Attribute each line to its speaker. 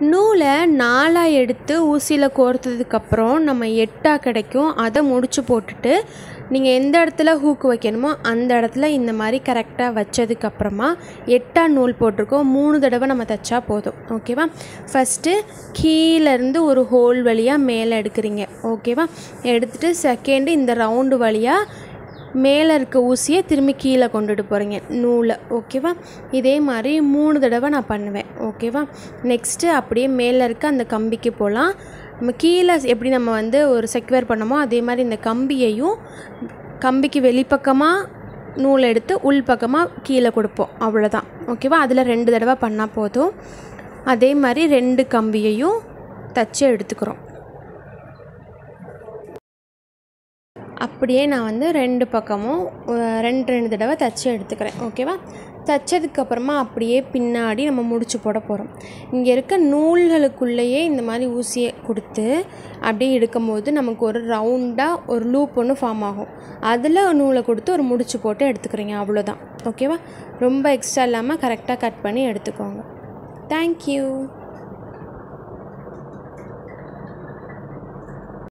Speaker 1: நூலை நாலாக எடுத்து ஊசியில் கோர்த்ததுக்கப்புறம் நம்ம எட்டாக கிடைக்கும். அதை முடிச்சு போட்டுட்டு நீங்கள் எந்த இடத்துல ஹூக்கு வைக்கணுமோ அந்த இடத்துல இந்த மாதிரி கரெக்டாக வச்சதுக்கப்புறமா எட்டாக நூல் போட்டிருக்கோம். மூணு தடவை நம்ம தைச்சா போதும். ஓகேவா? ஃபஸ்ட்டு கீழேருந்து ஒரு ஹோல் வழியாக மேலே எடுக்கிறீங்க. ஓகேவா? எடுத்துகிட்டு செகண்டு இந்த ரவுண்டு வழியாக மேலே இருக்க ஊசியை திரும்பி கீழே கொண்டுட்டு போகிறீங்க நூலை. ஓகேவா? இதே மாதிரி மூணு தடவை நான் பண்ணுவேன். ஓகேவா? நெக்ஸ்ட்டு அப்படியே மேலே இருக்க அந்த கம்பிக்கு போகலாம் நம்ம கீழே எப்படி நம்ம வந்து ஒரு செக்யூர் பண்ணோமோ அதே மாதிரி இந்த கம்பியையும் கம்பிக்கு வெளிப்பக்கமாக நூல் எடுத்து உள் பக்கமாக கீழே கொடுப்போம். அவ்வளோதான் ஓகேவா? அதில் ரெண்டு தடவை பண்ணால் போதும். அதே மாதிரி ரெண்டு கம்பியையும் தச்சு எடுத்துக்கிறோம். அப்படியே நான் வந்து ரெண்டு பக்கமும் ரெண்டு ரெண்டு தடவை தச்சு எடுத்துக்கிறேன். ஓகேவா தைச்சதுக்கப்புறமா அப்படியே பின்னாடி நம்ம முடிச்சு போட போகிறோம் இங்கே இருக்க நூல்களுக்குள்ளேயே இந்த மாதிரி ஊசியை கொடுத்து அப்படியே எடுக்கும்போது நமக்கு ஒரு ரவுண்டாக ஒரு லூப் ஒன்று ஃபார்ம் ஆகும். அதில் நூலை கொடுத்து ஒரு முடிச்சு போட்டு எடுத்துக்கிறீங்க அவ்வளோதான் ஓகேவா ரொம்ப எக்ஸ்ட்ரா இல்லாமல் கரெக்டாக கட் பண்ணி எடுத்துக்கோங்க. தேங்க்யூ